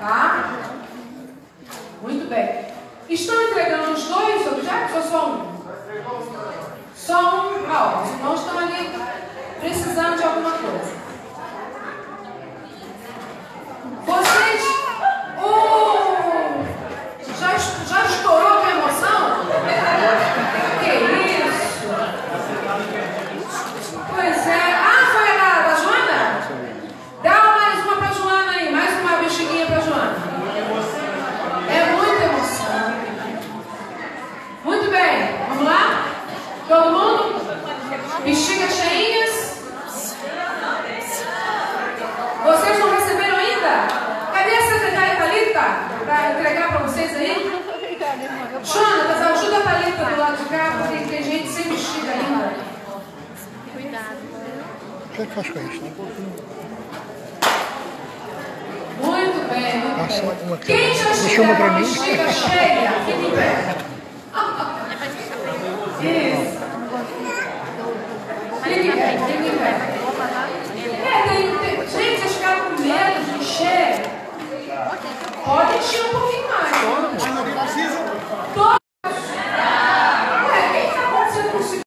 Tá? Muito bem. Estão entregando os dois objetos ou só um? Só um. Ó, os irmãos estão ali precisando Bexigas cheinhas? Vocês não receberam ainda? Cadê a secretária Thalita? Para entregar para vocês aí? Jonatas, ajuda a Thalita do lado de cá, porque tem gente sem bexiga ainda. O que é que faz com isto? Muito bem, muito Passa bem. Quem já uma com a bexiga cheia, fique em pé. Isso. Fique em pé, fique em pé. É, tem, tem, gente, vocês ficaram com medo de encher. Pode encher um pouquinho